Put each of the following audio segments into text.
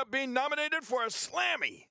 up being nominated for a Slammy.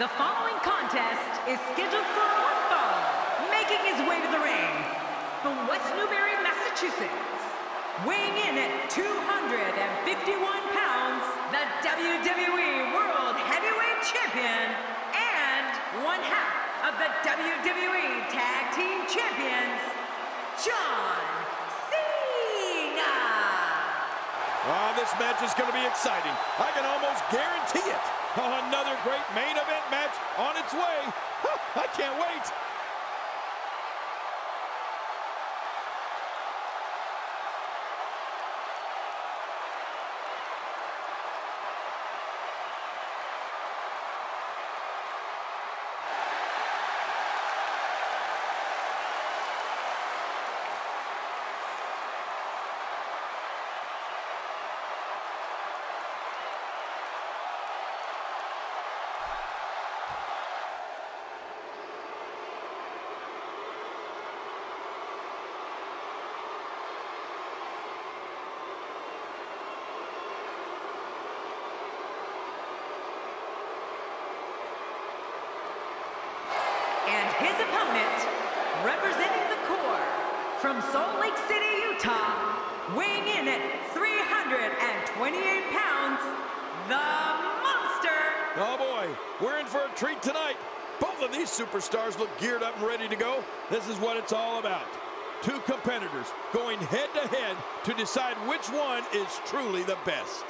The following contest is scheduled for one fall. Making his way to the ring from West Newbury, Massachusetts. Weighing in at 251 pounds, the WWE World Heavyweight Champion and one half of the WWE Tag Team Champions, John Cena. This match is going to be exciting. I can almost guarantee it. Oh, another great main event match on its way. I can't wait. And his opponent, representing the core, Salt Lake City, Utah, weighing in at 328 pounds, the Monster. Oh boy, we're in for a treat tonight. Both of these superstars look geared up and ready to go. This is what it's all about. Two competitors going head to head to decide which one is truly the best.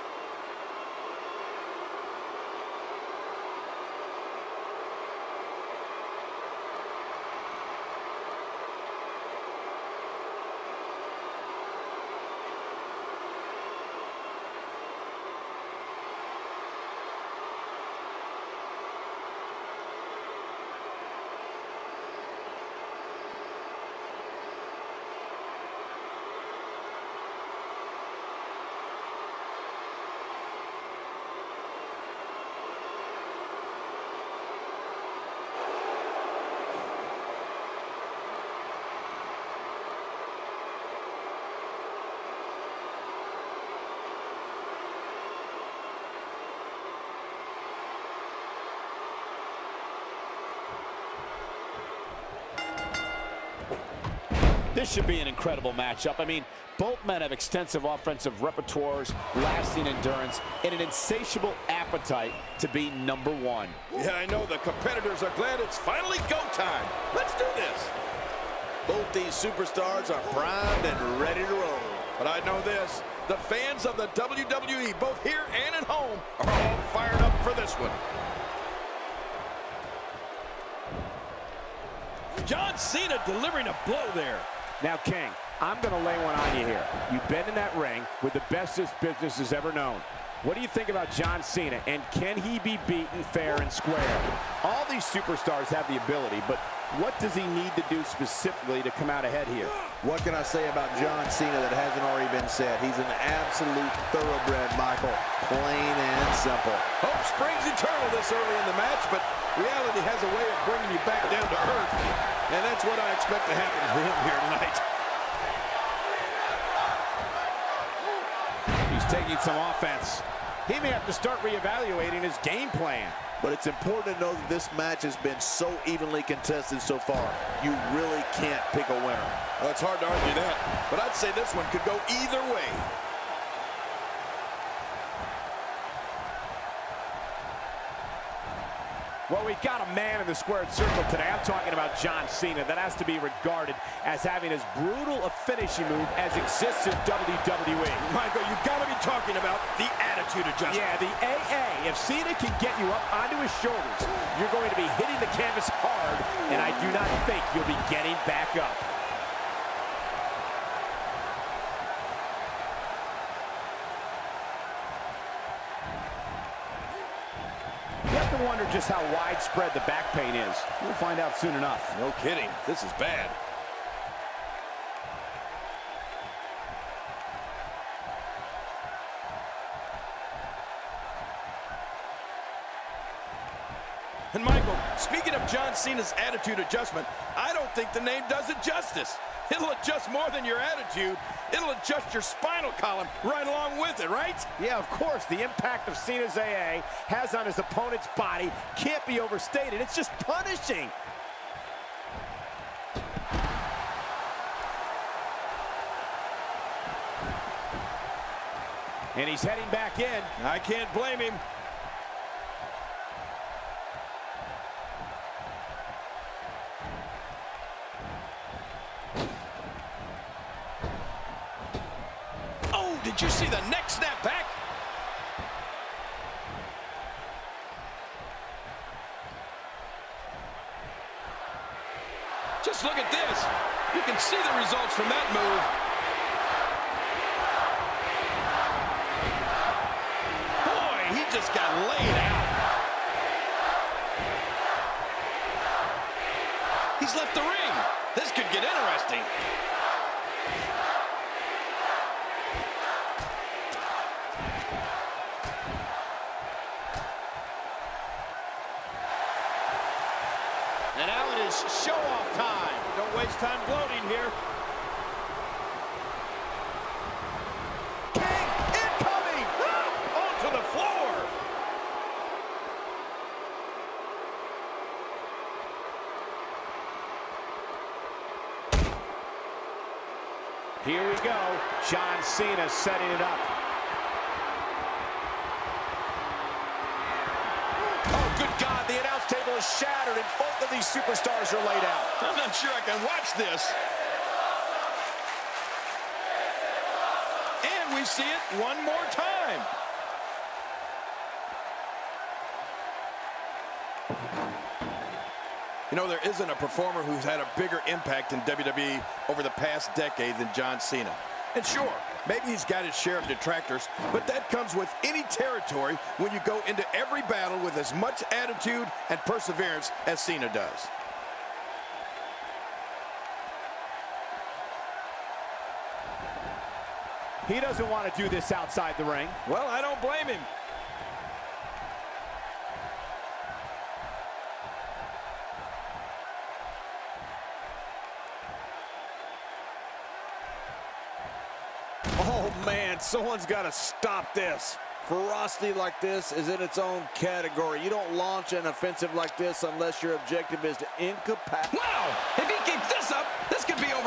This should be an incredible matchup. I mean, both men have extensive offensive repertoires, lasting endurance, and an insatiable appetite to be number one. Yeah, I know the competitors are glad it's finally go time. Let's do this. Both these superstars are primed and ready to roll. But I know this, the fans of the WWE, both here and at home, are all fired up for this one. John Cena delivering a blow there. Now, King, I'm going to lay one on you here. You've been in that ring with the best this business has ever known. What do you think about John Cena, and can he be beaten fair and square? All these superstars have the ability, but what does he need to do specifically to come out ahead here? What can I say about John Cena that hasn't already been said? He's an absolute thoroughbred, Michael. Plain and simple. Hope springs eternal this early in the match, but reality has a way of bringing you back down to earth. And that's what I expect to happen to him here tonight. He's taking some offense. He may have to start reevaluating his game plan. But it's important to know that this match has been so evenly contested so far. You really can't pick a winner. Well, it's hard to argue that, but I'd say this one could go either way. Well, we got a man in the squared circle today. I'm talking about John Cena. That has to be regarded as having as brutal a finishing move as exists in WWE. Michael, you've got to be talking about the attitude adjustment. Yeah, the AA. If Cena can get you up onto his shoulders, you're going to be hitting the canvas hard, and I do not think you'll be getting back up. To wonder just how widespread the back pain is. We'll find out soon enough. No kidding. This is bad. And Michael, speaking of John Cena's attitude adjustment, I don't think the name does it justice. It'll adjust more than your attitude. It'll adjust your spinal column right along with it, right? Yeah, of course. The impact of Cena's AA has on his opponent's body can't be overstated. It's just punishing. And he's heading back in. I can't blame him. You see the neck snap back? Just look at this. You can see the results from that move. Boy, he just got laid out. He's left the ring. This could get interesting. And now it is show-off time. Don't waste time gloating here. King incoming! Ah, onto the floor! Here we go. John Cena setting it up. Oh, good God, the announce table is shattered and both of these superstars are laid out. I'm not sure I can watch this. And we see it one more time. You know, there isn't a performer who's had a bigger impact in WWE over the past decade than John Cena. And sure, maybe he's got his share of detractors, but that comes with any territory when you go into every battle with as much attitude and perseverance as Cena does. He doesn't want to do this outside the ring. Well, I don't blame him. Someone's got to stop this. Ferocity like this is in its own category. You don't launch an offensive like this unless your objective is to incapacitate. Wow! If he keeps this up, this could be over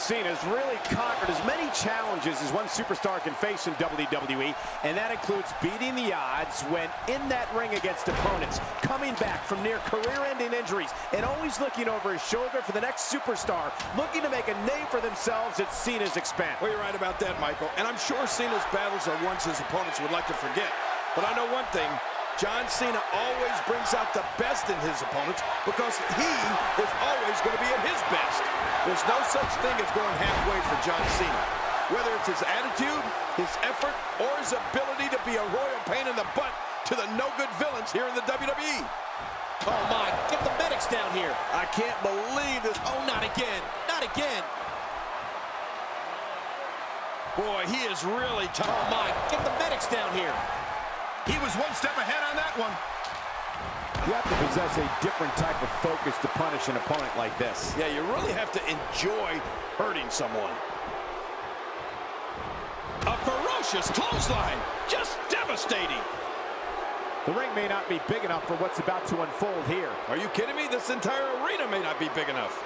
Cena has really conquered as many challenges as one superstar can face in WWE, and that includes beating the odds when in that ring against opponents, coming back from near career-ending injuries, and always looking over his shoulder for the next superstar, looking to make a name for themselves at Cena's expense. Well, you're right about that, Michael. And I'm sure Cena's battles are ones his opponents would like to forget. But I know one thing, John Cena always brings out the best in his opponents because he is always going to be at his best. There's no such thing as going halfway for John Cena. Whether it's his attitude, his effort, or his ability to be a royal pain in the butt to the no-good villains here in the WWE. Oh, my. Get the medics down here. I can't believe this. Oh, not again. Not again. Boy, he is really tough. Oh, my. Get the medics down here. He was one step ahead on that one. You have to possess a different type of focus to punish an opponent like this. Yeah, you really have to enjoy hurting someone. A ferocious clothesline. Just devastating. The ring may not be big enough for what's about to unfold here. Are you kidding me? This entire arena may not be big enough.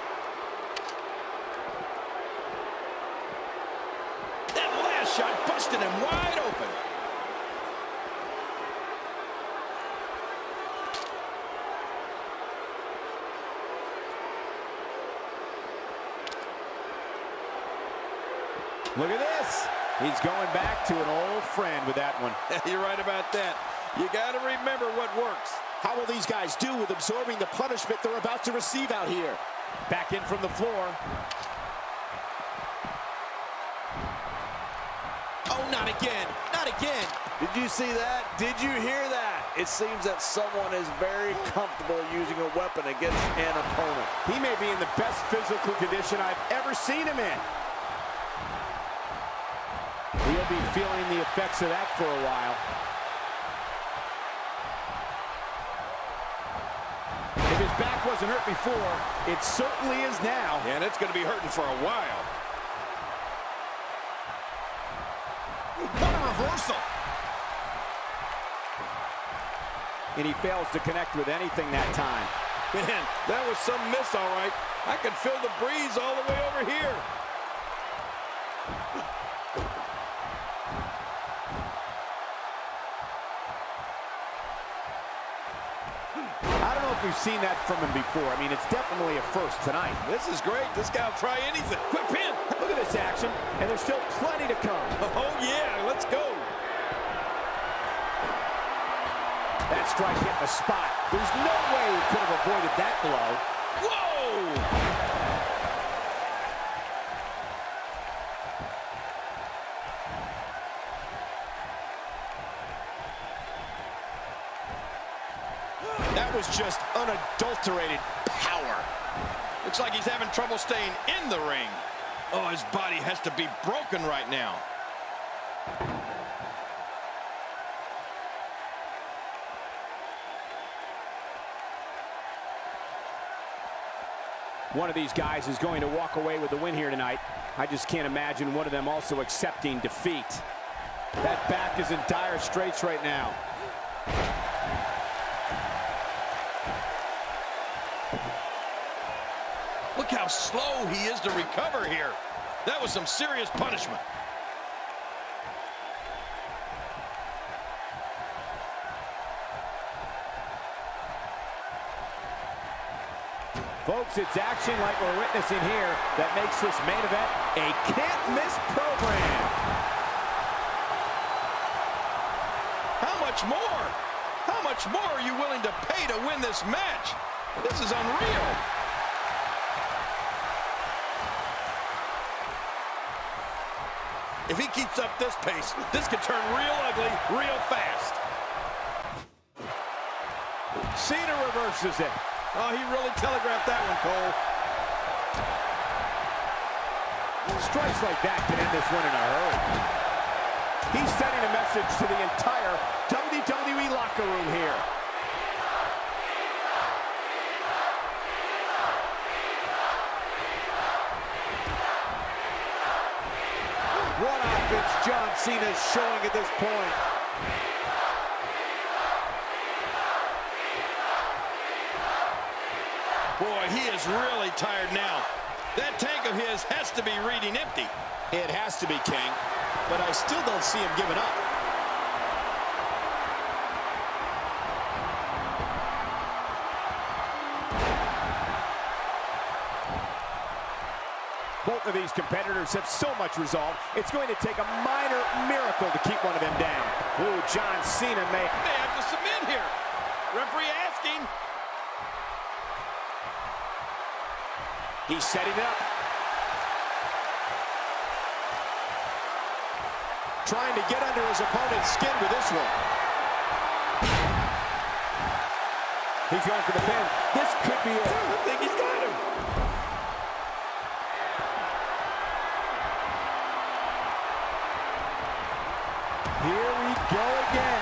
That last shot busted him wide open. Look at this. He's going back to an old friend with that one. You're right about that. You got to remember what works. How will these guys do with absorbing the punishment they're about to receive out here? Back in from the floor. Oh, not again. Not again. Did you see that? Did you hear that? It seems that someone is very comfortable using a weapon against an opponent. He may be in the best physical condition I've ever seen him in. He'll be feeling the effects of that for a while. If his back wasn't hurt before, it certainly is now. And it's going to be hurting for a while. What a reversal. And he fails to connect with anything that time. Man, that was some miss, all right. I can feel the breeze all the way over here. We've seen that from him before. I mean, it's definitely a first tonight. This is great. This guy will try anything. Quick pin. Look at this action, and there's still plenty to come. Oh, yeah. Let's go. That strike hit the spot. There's no way he could have avoided that blow. Whoa! Was just unadulterated power. Looks like he's having trouble staying in the ring. Oh, his body has to be broken right now. One of these guys is going to walk away with the win here tonight. I just can't imagine one of them also accepting defeat. That back is in dire straits right now. How slow he is to recover here. That was some serious punishment. Folks, it's action like we're witnessing here that makes this main event a can't-miss program. How much more? How much more are you willing to pay to win this match? This is unreal. If he keeps up this pace, this could turn real ugly real fast. Cena reverses it. Oh, he really telegraphed that one, Cole. Strikes like that can end this one in a hurry. He's sending a message to the entire WWE locker room here. Cena is showing at this point. Boy, he is really tired now. That tank of his has to be reading empty. It has to be, King. But I still don't see him giving up. Both of these competitors have so much resolve, it's going to take a minor miracle to keep one of them down. Ooh, John Cena may... They have to submit here. Referee asking. He's setting up. Trying to get under his opponent's skin with this one. He's going for the pin. This could be it. Here we go again.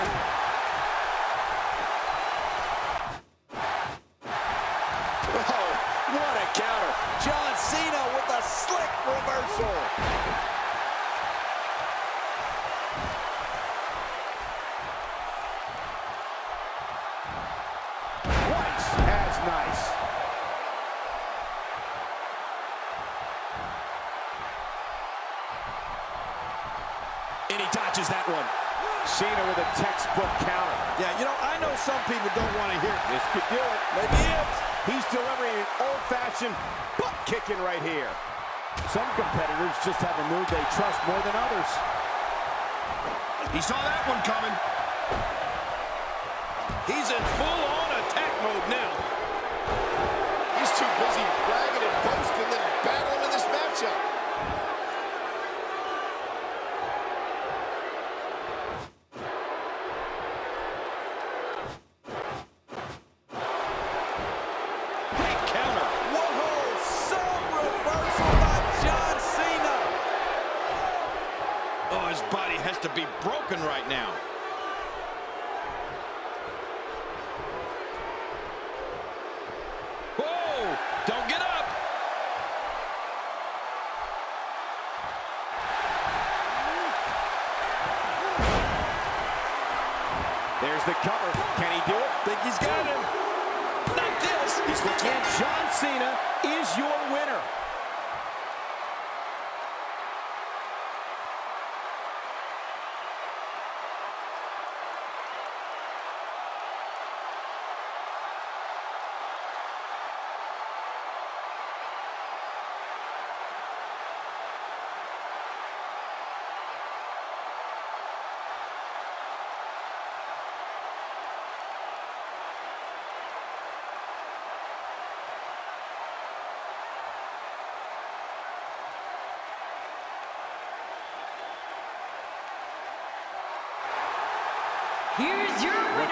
And he dodges that one. Cena with a textbook counter. Yeah, you know, I know some people don't want to hear it. This could do it. Maybe it. He's delivering an old-fashioned butt kicking right here. Some competitors just have a move they trust more than others. He saw that one coming. He's in full-on attack mode now. He's too busy bragging and There's the cover. Can he do it? Think he's got him. Not this. He's looking. And John Cena is your winner.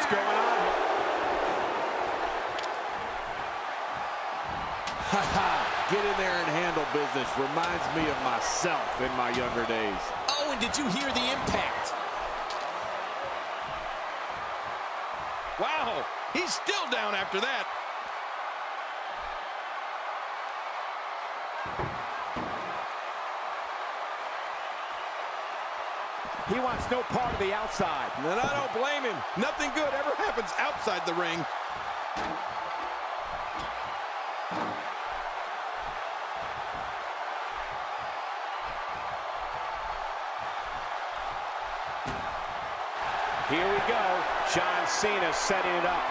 What's going on? Get in there and handle business. Reminds me of myself in my younger days. Oh, and did you hear the impact? Wow. He's still down after that. He wants no part of the outside. And I don't blame him. Nothing good ever happens outside the ring. Here we go. John Cena setting it up.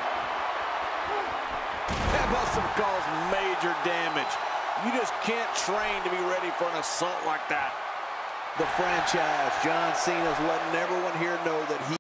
That must have caused major damage. You just can't train to be ready for an assault like that. The franchise, John Cena's letting everyone here know that he